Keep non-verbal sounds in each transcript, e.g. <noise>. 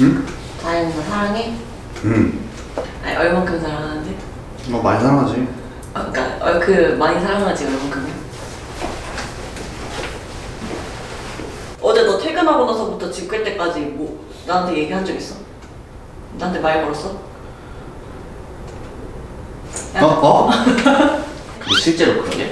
응? 다현이 너 사랑해? 응. 아니 얼만큼 사랑하는데? 너 많이 사랑하지? 아, 그러니까 어, 그 많이 사랑하지 얼만큼이야? 어제 너 퇴근하고 나서부터 집 갈 때까지 뭐 나한테 얘기한 적 있어? 나한테 말 걸었어? 야. 어? 어? <laughs> 실제로 그러냐?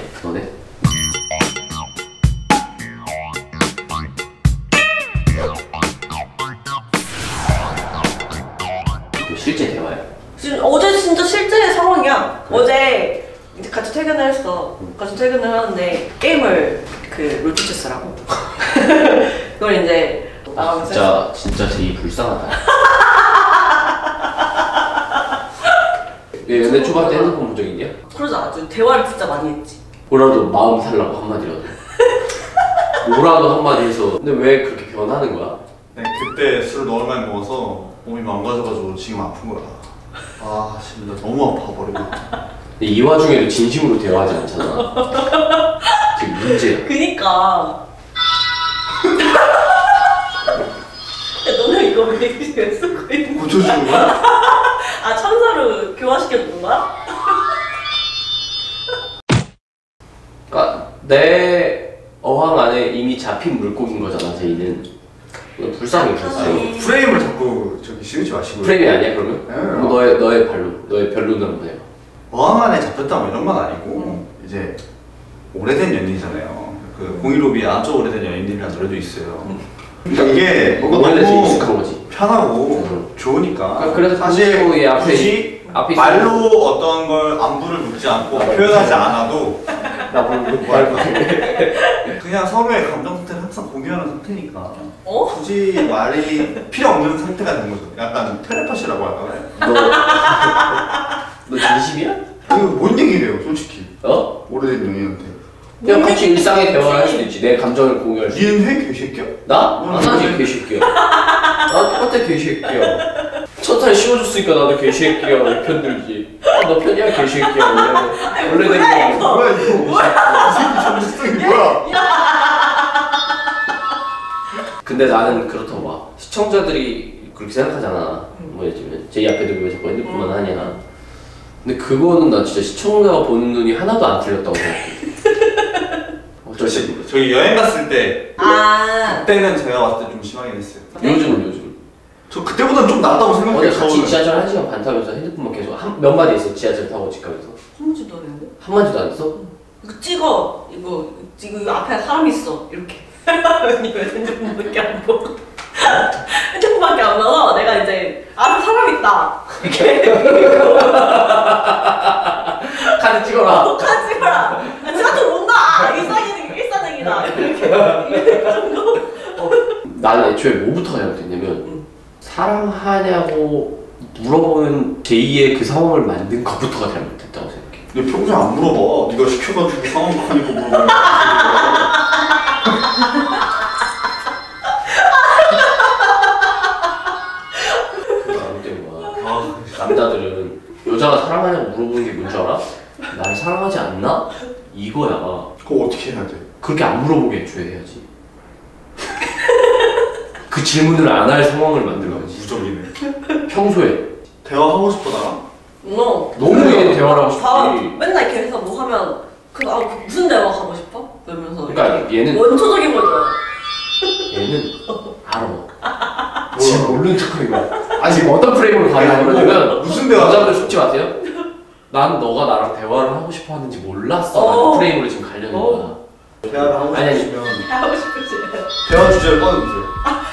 퇴근을 했어. 같이 퇴근을 하는데 게임을 그 롤토체스라고. <laughs> 그걸 이제 나가면서 진짜 진짜 제이 불쌍하다. 예, 근데 초반 때 핸드폰 본 적 있냐? 그러지 않았죠. 대화를 진짜 많이 했지. 뭐라도 마음 살라고 한마디라도. 뭐라도 한마디 해서. 근데 왜 그렇게 변하는 거야? 네, 그때 술을 너무 많이 먹어서 몸이 망가져가지고 지금 아픈 거야. 아, 진짜 너무 아파 버리고. 근데 이 와중에도 진심으로 대화하지 않잖아. <laughs> 지금 문제야. 그니까. 야, 너네 이거 왜, 왜 쓰고 있는 거야? 고쳐주는 거야? <laughs> 아, 천사로 교화시켜주는 거야? 그러니까 내 어항 안에 이미 잡힌 물고기인 거잖아, 제이는. 불쌍해, 불쌍해. 프레임을 자꾸 저기 씌우지 마시고. 프레임이 아니야, 그러면? 네. 뭐 너의 너의 반론, 너의 한번 해봐. 어항 안에 잡혔다 뭐 이런 건 아니고 이제 오래된 연인이잖아요. 그 공일오비 아주 오래된 연인이라는 노래도 있어요. 그러니까 이게 뭔가 너무 익숙한 거지. 편하고 음. 좋으니까 아, 그래서 사실 공일오비 앞에 굳이 앞에 말로 어떤 걸 안부를 묻지 않고 표현하지 <laughs> 않아도 나 못해. <laughs> 그냥 서로의 감정 상태를 항상 공유하는 상태니까 어? 굳이 말이 필요 없는 상태가 된 거죠. 약간 텔레파시라고 할까요? 너, 너 <laughs> 진심이야? 이거 뭔 얘기래요, 솔직히. 어? 오래된 연인한테. 그냥 같이 일상의 대화를 할 수도 있지. 내 감정을 공유할 수. 있지. 니는 해 개새끼야? 나? 응. 안 하지 개새끼야. 나 똑같아 개새끼야. 첫살 씌워줬으니까 나도 개새끼야 내편 들지. 아, 너 편이야 개새끼야 원래 뭐야, 된 이거? 거. 뭐야 이거? 이 새끼 정체성이 뭐야? 근데 나는 그렇다고 봐. 시청자들이 그렇게 생각하잖아. 뭐 들면 제이 앞에 두고 왜 자꾸 핸드폰만 하냐. 근데 그거는 나 진짜 시청자가 보는 눈이 하나도 안 틀렸다고 생각해. 어쩔 수 없어. 저희 여행 갔을 때 아. 그때는 제가 봤을 때 좀 심하긴 했어요. 요즘은 요즘. 저 그때보다는 좀 낫다고 어제 생각해요. 같이 저는. 지하철 한 시간 반 타면서 핸드폰만 계속 한, 몇 마디 했어 지하철 타고 집 가면서 한 번도 안 했는데? 한 마디도 안 했어? 이거 찍어. 이거 지금 이거 앞에 사람 있어. 이렇게. <laughs> 왜 핸드폰밖에 안 보고? <laughs> 핸드폰밖에 안 봐서 내가 이제 앞에 사람 있다. 이렇게. <laughs> 카드 찍어라. <laughs> 카드 찍어라. 아, 지하철 온다. 아, 일상이 일산행이다. 이렇게. 이 정도. 나는 애초에 뭐부터 잘못했냐면 응. 사랑하냐고 물어보는 제2의 그 상황을 만든 것부터가 잘못했다고 생각해. 근데 평소에 안 물어봐. 네가 시켜가지고 상황 하니까 물어봐. 여자가 사랑하냐고 물어보는 게 뭔지 알아? 날 사랑하지 않나? 이거야. 그거 어떻게 해야 돼? 그렇게 안 물어보게 애초에 해야지. <laughs> 그 질문을 안 할 상황을 만들어야지. 무적이네. 평소에 대화하고 싶어 나랑? 너. 너무 얘 대화를 하고 다 싶지. 맨날 이렇게 해서 뭐 하면 그, 아, 그 무슨 대화 하고 싶어? 그러면서 그러니까 얘는 원초적인 거죠. 얘는 <laughs> 알아. 지금 모르는 척하는 거야. <laughs> 아니, 지금 어떤 프레임으로 가냐 아니, 그러냐면 무슨 대화? 여자분들 속지 마세요. 난 너가 나랑 대화를 하고 싶어 하는지 몰랐어. 어. 프레임으로 지금 가려는 거야. 어. 대화를 하고 아니, 아니. 싶으면 <laughs> 하고 싶으지. 대화 주제를 꺼내보세요.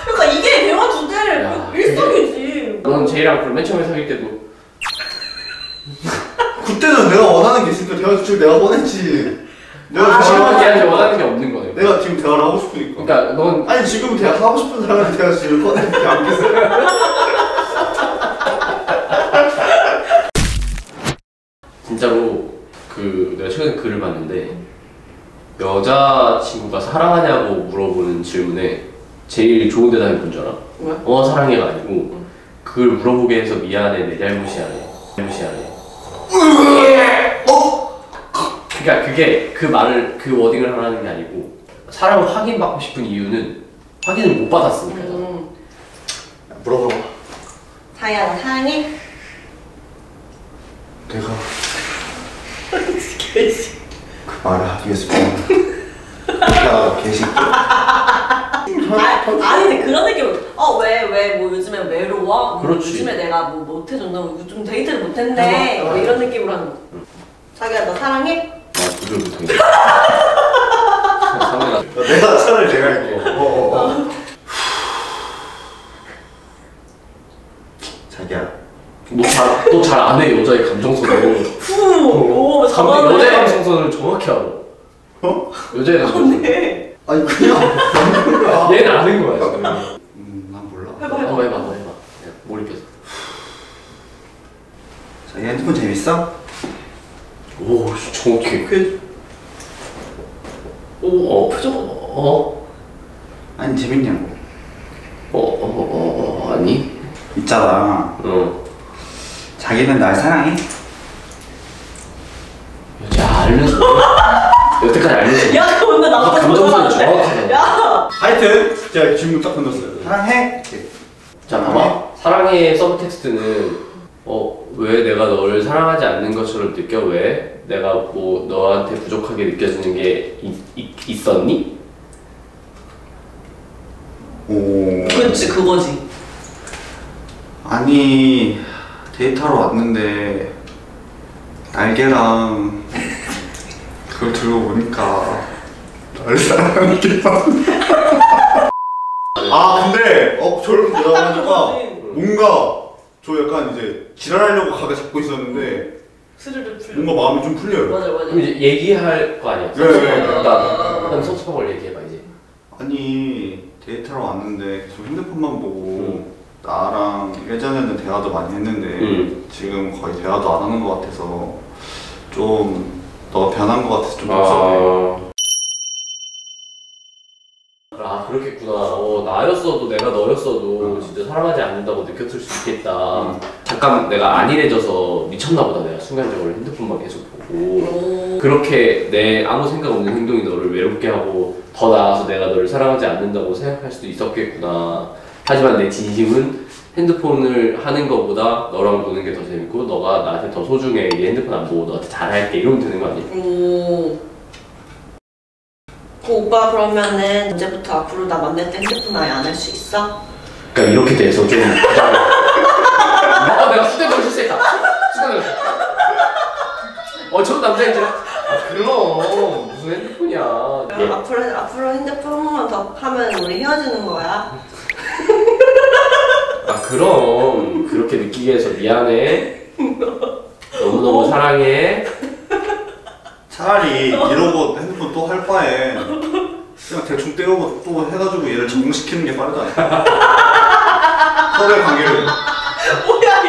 그러니까 이게 대화 주제를 야, 일상이지. 넌 제이랑 그럼 맨 처음에 사귈 때도 <laughs> 그때는 내가 원하는 게 있으니까 대화 주제를 내가 꺼냈지. 내가 아. 지금은 지금 걔한테 원하는 게 없는 거네. 내가 지금 대화를 하고 싶으니까. 그러니까 넌 아니 지금 대화 하고 싶은 사람한테 대화 주제를 꺼내는 게 아니겠어요? 진짜로 그 내가 최근에 글을 봤는데 여자 친구가 사랑하냐고 물어보는 질문에 제일 좋은 대답이 뭔지 알아? 뭐야? 어 사랑해가 아니고 그걸 물어보게 해서 미안해 내 잘못이 아니야 잘못이 아니야 그러니까 그게 그 말을 그 워딩을 하라는 게 아니고 사랑을 확인받고 싶은 이유는 확인을 못 받았으니까 음. 물어봐. 자기야 나 사랑해? 내가 <laughs> 그 말을 하기 위해서 야 개새끼. 아, 아니 근데 그런 느낌 어왜 왜 뭐 요즘에 외로워? 뭐 그렇지. 요즘에 내가 뭐 못해줬나? 요즘 데이트를 못했네. 뭐 이런 느낌으로 하는 거 자기야 너 사랑해? 나 구별 못하 <laughs> 상대가 내가 차라리 내가 할게. 어, 어, 어. 자기야. 너잘너잘 안 해 여자의 감정선을. 후오 감, 여자의 감정선을 정확히 알아. 어? 여자의 감정선. 네 아니 그냥. <laughs> 얘는 아는 거야 지금. 음, 난 몰라. 해봐 한번 해봐 해봐, 한번 해봐. 그냥 몰입해서. 자기 핸드폰 재밌어? 오, 씨, 정확해. 그 오, 어, 표정, 어, 아니 재밌냐고. 어, 어, 어, 어, 아니? 있잖아. 어. 자기는 날 사랑해? 여자 알면서. <laughs> 여태까지 알면서. 야 근데 나보다 감정선이 더 정확하네. 야 하여튼 제가 질문 딱 던졌어요. 사랑해? 이렇게. 자, 봐봐. 사랑의 서브텍스트는 어, 왜 내가 너를 사랑하지 않는 것처럼 느껴? 왜? 내가 뭐 너한테 부족하게 느껴지는 게 있, 있, 있었니? 오. 그렇지 그거지 아니 데이트하러 왔는데 날개랑 그걸 들고 보니까 날 사랑하는 게아 근데 어 저를 보다 보니까 뭔가 저 약간 이제 지랄하려고 가게 잡고 있었는데 스르르 풀려 뭔가 마음이 좀 풀려요 맞아 맞아 그럼 이제 얘기할 거 아니야? 네, 네, 네. 일단 그럼 섭섭한 걸 얘기해봐 이제. 아니 데이트하러 왔는데 계속 핸드폰만 보고 음. 나랑 예전에는 대화도 많이 했는데 음. 지금 거의 대화도 안 하는 것 같아서 좀 너가 변한 것 같아서 좀 걱정해. 아. 아 그렇겠구나. 어 나였어도 내가 너였어도 음. 진짜 사랑하지 않는다고 느꼈을 수 있겠다. 음. 잠깐 내가 안일해져서 미쳤나 보다 내가 순간적으로 핸드폰만 계속 보고 오 그렇게 내 아무 생각 없는 행동이 너를 외롭게 하고 더 나아서 내가 너를 사랑하지 않는다고 생각할 수도 있었겠구나. 하지만 내 진심은 핸드폰을 하는 것보다 너랑 노는 게 더 재밌고 너가 나한테 더 소중해. 이 핸드폰 안 보고 너한테 잘할게. 이러면 되는 거 아니야? 오. 그 오빠 그러면은 이제부터 앞으로 나 만날 때 핸드폰 아예 안 할 수 있어? 그러니까 이렇게 돼서 좀 부담을- 어 내가 휴대폰 실수했다 휴대폰 어저 남자인 줄아 그럼. 무슨 핸드폰이야. 그럼 앞으로 앞으로 핸드폰 한 번만 더 하면 우리 헤어지는 거야? 아 그럼. 그렇게 느끼게 해서 미안해. 너무너무 사랑해. 차라리 이러고 핸드폰 또 할 바에 그냥 대충 떼우고 또 해가지고 얘를 적응시키는 게 빠르다. <laughs> 서로의 관계를. 뭐야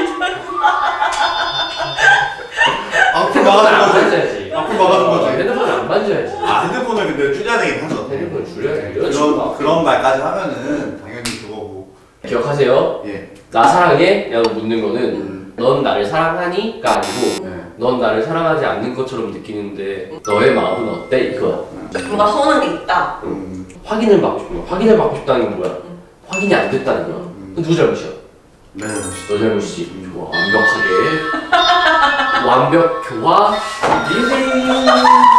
막아준 안 거지. 만져야지 앞을 막아준 거지. 어, 핸드폰을 안 만져야지 아 핸드폰을 근데 줄여야 되긴 하죠. 핸드폰을 줄여야지 그런 여자친구가 그런 말까지 하면은 당연히 그거고. 기억하세요 예. 나 사랑해? 라고 묻는 거는 음. 넌 나를 사랑하니?가 아니고 네. 넌 나를 사랑하지 않는 것처럼 느끼는데 너의 마음은 어때? 이거야. 뭔가 서운한 게 있다. 음. 확인을 받고 싶은 거야. 확인을 받고 싶다는 게 뭐야? 확인이 안 됐다는 거야. 음. 그럼 누구 잘못이야? 네. 너 잘못이지. 좋아. 완벽하게. 완벽 교화. leading.